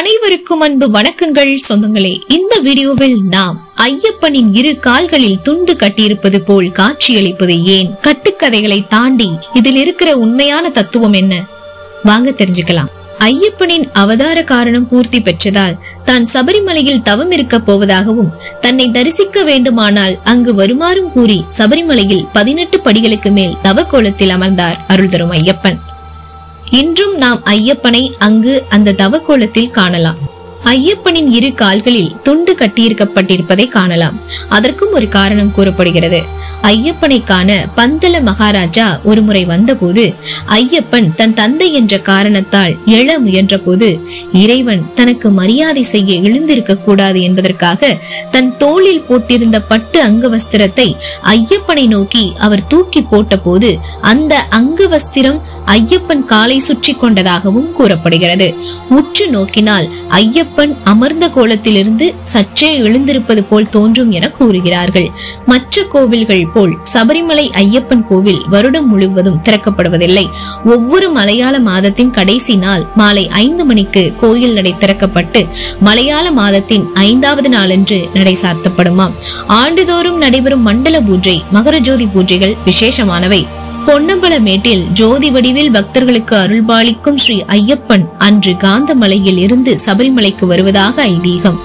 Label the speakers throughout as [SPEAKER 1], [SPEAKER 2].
[SPEAKER 1] அனைவருக்கும் அன்பு வணக்கங்கள் சொந்தங்களே. இந்த வீடியோவில் நாம் ஐயப்பனின் இரு கால்களில் துண்டு கட்டியிருப்பது போல் காட்சியளிப்பது ஏன்? கட்டுக்கதைகளை தாண்டி இதில் இருக்கிற உண்மையான தத்துவம் என்ன? வாங்க தெரிஞ்சுக்கலாம். ஐயப்பனின் அவதார காரணம் பூர்த்தி பெற்றதால் தான் சபரிமலையில் தவம் இருக்க போவதாகவும் தன்னை தரிசிக்க வேண்டுமானால் அங்கு வருமாறும் கூறி சபரிமலையில் பதினெட்டு படிகளுக்கு மேல் தவக்கோலத்தில் அமர்ந்தார் அருள் தரும் ஐயப்பன். இன்றும் நாம் ஐயப்பனை அங்கு அந்த தவக்கோலத்தில் காணலாம். ஐயப்பனின் இரு கால்களில் துண்டு கட்டியிருக்கப்பட்டிருப்பதை காணலாம். அதற்கும் ஒரு காரணம் கூறப்படுகிறது. ஐயப்பனை காண பந்தல மகாராஜா ஒருமுறை வந்தபோது ஐயப்பன் தன் தந்தை என்ற காரணத்தால் எழ முயன்ற போது இறைவன் தனக்கு மரியாதை செய்ய எழுந்திருக்க கூடாது என்பதற்காக தன் தோளில் போட்டிருந்த பட்டு அங்கவஸ்திரத்தை ஐயப்பனை நோக்கி அவர் தூக்கி போட்டபோது அந்த அங்கவஸ்திரம் ஐயப்பன் காலை சுற்றி கொண்டதாகவும் கூறப்படுகிறது. உற்று நோக்கினால் ஐயப்பன் அமர்ந்த கோலத்திலிருந்து சற்றே எழுந்திருப்பது போல் தோன்றும் என கூறுகிறார்கள். மற்ற கோவில்கள் போல் சபரிமலை ஐயப்பன் கோவில் வருடம் முழுவதும் திறக்கப்படுவதில்லை. ஒவ்வொரு மலையாள மாதத்தின் கடைசி நாள் மாலை ஐந்து மணிக்கு கோயில் நடை திறக்கப்பட்டு மலையாள மாதத்தின் ஐந்தாவது நாளன்று நடை சாத்தப்படுமாம். ஆண்டுதோறும் நடைபெறும் மண்டல பூஜை மகர ஜோதி பூஜைகள் விசேஷமானவை. பொன்னம்பலமேட்டில் ஜோதி வடிவில் பக்தர்களுக்கு அருள்பாலிக்கும் ஸ்ரீ ஐயப்பன் அன்று காந்தமலையில் இருந்து சபரிமலைக்கு வருவதாக ஐதீகம்.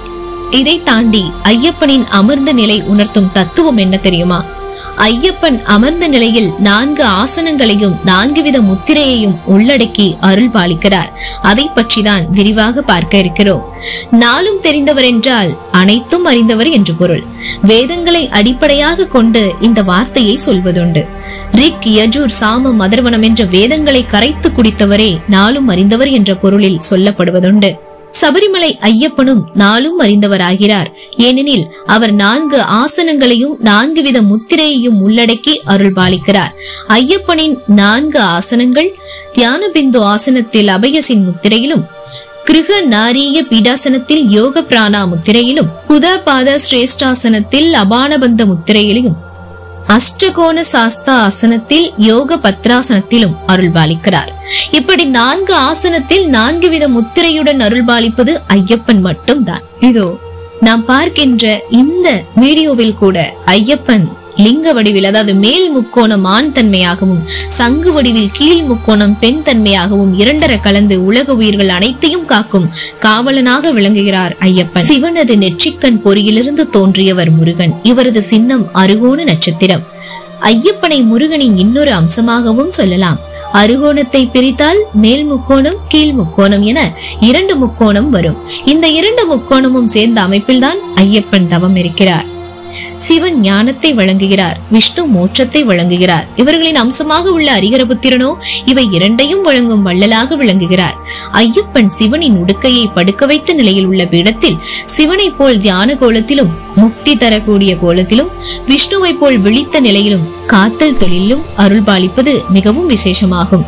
[SPEAKER 1] இதை தாண்டி ஐயப்பனின் அமர்ந்த நிலை உணர்த்தும் தத்துவம் என்ன தெரியுமா? ஐயப்பன் அமர்ந்த நிலையில் நான்கு ஆசனங்களையும் நான்கு வித முத்திரையையும் உள்ளடக்கி அருள் பாலிக்கிறார். அதை பற்றிதான் விரிவாக பார்க்க இருக்கிறோம். நாளும் தெரிந்தவர் என்றால் அனைத்தும் அறிந்தவர் என்று பொருள். வேதங்களை அடிப்படையாக கொண்டு இந்த வார்த்தையை சொல்வதுண்டு. ரிக் யஜூர் சாம மதர்வனம் என்ற வேதங்களை கரைத்து குடித்தவரே நாளும் அறிந்தவர் என்ற பொருளில் சொல்லப்படுவதுண்டு. சபரிமலை ஐயப்பனும் நாளும் அறிந்தவராகிறார். ஏனெனில் அவர் நான்கு ஆசனங்களையும் நான்கு வித முத்திரையையும் உள்ளடக்கி அருள்பாலிக்கிறார். ஐயப்பனின் நான்கு ஆசனங்கள் தியான பிந்து ஆசனத்தில் அபயசின் முத்திரையிலும் கிருக நாரிய பீடாசனத்தில் யோக பிராணா முத்திரையிலும் குதபாத சிரேஷ்டாசனத்தில் அபானபந்த முத்திரையிலும் அஷ்டகோண சாஸ்தா ஆசனத்தில் யோக பத்ராசனத்திலும் அருள்பாலிக்கிறார். இப்படி நான்கு ஆசனத்தில் நான்கு வித முத்திரையுடன் அருள்பாலிப்பது ஐயப்பன் மட்டும்தான். இதோ நாம் பார்க்கின்ற இந்த வீடியோவில் கூட ஐயப்பன் லிங்க வடிவில் அதாவது மேல் முக்கோணம் ஆண் தன்மையாகவும் சங்கு வடிவில் கீழ் முக்கோணம் பெண் தன்மையாகவும் இரண்டர கலந்து உலக உயிர்கள் அனைத்தையும் காக்கும் காவலனாக விளங்குகிறார் ஐயப்பன். சிவனது நெற்றிக்கண் பொறியிலிருந்து தோன்றியவர் முருகன். இவரது சின்னம் அருகோண நட்சத்திரம். ஐயப்பனை முருகனின் இன்னொரு அம்சமாகவும் சொல்லலாம். அருகோணத்தை பிரித்தால் மேல் முக்கோணம் கீழ் முக்கோணம் என இரண்டு முக்கோணம் வரும். இந்த இரண்டு முக்கோணமும் சேர்ந்த அமைப்பில்தான் ஐயப்பன் தவம் இருக்கிறார். சிவன் ஞானத்தை வழங்குகிறார் விஷ்ணு மோட்சத்தை வழங்குகிறார். இவர்களின் அம்சமாக உள்ள அரிகரபுத்திரனோ இவை இரண்டையும் வழங்கும் வள்ளலாக விளங்குகிறார். ஐயப்பன் சிவனின் உடுக்கையை படுக்க வைத்த நிலையில் உள்ள பீடத்தில் சிவனை போல் தியான கோலத்திலும் முக்தி தரக்கூடிய கோலத்திலும் விஷ்ணுவை போல் விழித்த நிலையிலும் காத்தல் தொழிலும் அருள்பாலிப்பது மிகவும் விசேஷமாகும்.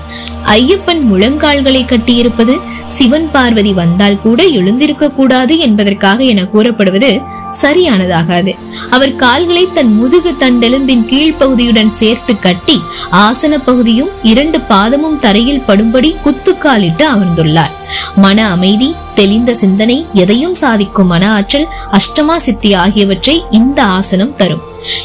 [SPEAKER 1] ஐயப்பன் முழங்கால்களை கட்டியிருப்பது சிவன் பார்வதி வந்தால் கூட எழுந்திருக்க கூடாது என்பதற்காக என கூறப்படுவது சரியானதாகாது. அவர் கால்களை தன் முதுகு தண்டெலும்பின் கீழ்ப்பகுதியுடன் சேர்த்து கட்டி ஆசன பகுதியும் இரண்டு பாதமும் தரையில் படும்படி குத்துக்காலிட்டு அமர்ந்துள்ளார். மன அமைதி தெளிந்த சிந்தனை எதையும் சாதிக்கும் மன ஆற்றல் அஷ்டமா சித்தி ஆகியவற்றை இந்த ஆசனம் தரும்.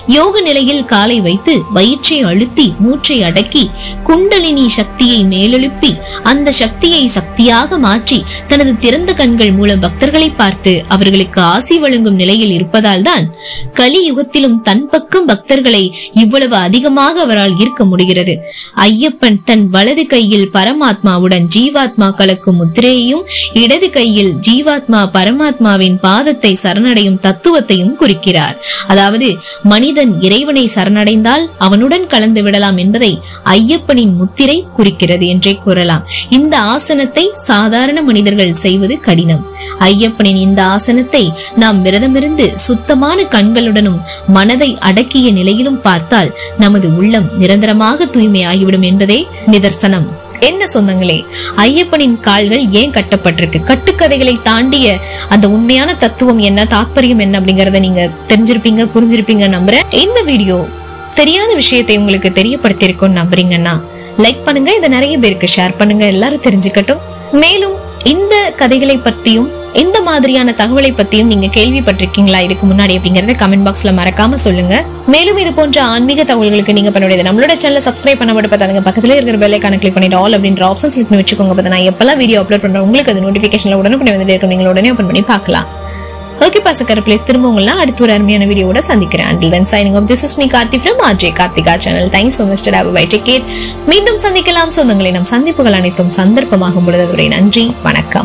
[SPEAKER 1] யோக நிலையில் காலை வைத்து வயிற்றை அழுத்தி மூச்சை அடக்கி குண்டலினி சக்தியை மேலெழுப்பி அந்த சக்தியை சக்தியாக மாற்றி தனது திறந்த கண்கள் மூலம் பக்தர்களை பார்த்து அவர்களுக்கு ஆசி வழங்கும் நிலையில் இருப்பதால் தான் கலியுகத்திலும் தன் பக்கம் பக்தர்களை இவ்வளவு அதிகமாக அவரால் ஈர்க்க முடிகிறது. ஐயப்பன் தன் வலது கையில் பரமாத்மாவுடன் ஜீவாத்மா கலக்கும் முத்திரையையும் இடது கையில் ஜீவாத்மா பரமாத்மாவின் பாதத்தை சரணடையும் தத்துவத்தையும் குறிக்கிறார். அதாவது மனிதன் இறைவனை சரணடைந்தால் அவனுடன் கலந்து விடலாம் என்பதை ஐயப்பனின் முத்திரை குறிக்கிறது என்றே கூறலாம். இந்த ஆசனத்தை சாதாரண மனிதர்கள் செய்வது கடினம். ஐயப்பனின் இந்த ஆசனத்தை நாம் விரதமிருந்து சுத்தமான கண்களுடனும் மனதை அடக்கிய நிலையிலும் பார்த்தால் நமது உள்ளம் நிரந்தரமாக தூய்மையாகிவிடும் என்பதே நிதர்சனம். என்ன சொந்தங்களே ஐயப்பனின் கால்கள் ஏன் கட்டப்பட்டிருக்கு? கட்டுக்கதைகளை தாண்டிய அந்த உண்மையான தத்துவம் என்ன தாற்பயம் என்ன அப்படிங்கறத நீங்க தெரிஞ்சிருப்பீங்க புரிஞ்சிருப்பீங்க நம்புறேன். இந்த வீடியோ தெரியாத விஷயத்தை உங்களுக்கு தெரியப்படுத்தியிருக்கோம் நம்புறீங்கன்னா லைக் பண்ணுங்க. இதை நிறைய பேருக்கு ஷேர் பண்ணுங்க. எல்லாரும் தெரிஞ்சுக்கட்டும். மேலும் இந்த கதைகளை பத்தியும் இந்த மாதிரியான தகவலை பத்தியும் நீங்க கேள்விப்பட்டிருக்கீங்களா? இதுக்கு முன்னாடி அப்படிங்கறத கமெண்ட் பாக்ஸ்ல மறக்காம சொல்லுங்க. மேலும் இது போன்ற ஆன்மீக தகவல்களுக்கு நீங்க பண்ண நம்மளோட சேனல் சப்ஸ்கிரைப் பண்ண மட்டும் பார்த்தாங்க பக்கத்துல இருக்கிற பெல் ஐக்கான கிளிக் பண்ணிட்டு ஆல் அப்படின்ற ஆப்ஷன் செலக்ட் பண்ணி வச்சுக்கோங்க. அப்ப நான் எப்பெல்லாம் வீடியோ அப்லோட் பண்றேன் உங்களுக்கு அது நோட்டிபிகேஷன்ல உடனே வந்துட்டே இருக்கும். நீங்க உடனே ஓப்பன் பண்ணி பார்க்கலாம். ஓகே பாசக்கர பிளேஸ் திரும்ப உங்களா அடுத்த ஒரு அருமையான வீடியோட சந்திக்கிறேன். Until then signing off this is me Karthi from RJ Karthika channel thanks so much to bye take care மீண்டும் சந்திக்கலாம். சொந்தங்களை நம் சந்திப்புகள் அனைத்தும் சந்தர்ப்பமாகும் பொழுது அதுவரை நன்றி. வணக்கம்.